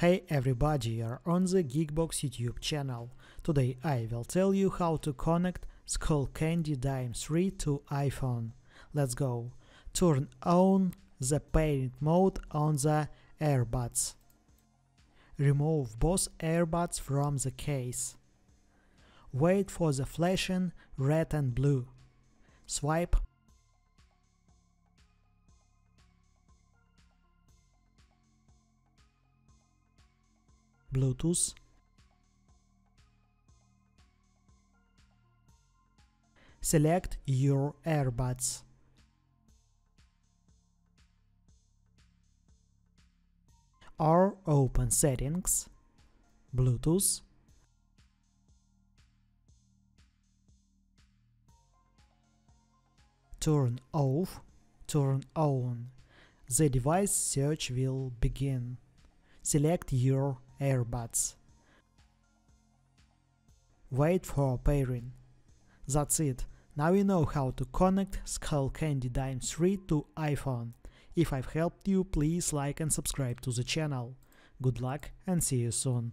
Hey everybody, you're on the Geekbox YouTube channel. Today I will tell you how to connect Skullcandy Dime 3 to iPhone. Let's go. Turn on the pairing mode on the earbuds. Remove both earbuds from the case. Wait for the flashing red and blue. Swipe Bluetooth Select your earbuds. Or open Settings, Bluetooth, turn off, turn on. The device search will begin. Select your earbuds. Wait for pairing. That's it. Now you know how to connect Skullcandy Dime 3 to iPhone. If I've helped you, please like and subscribe to the channel. Good luck and see you soon.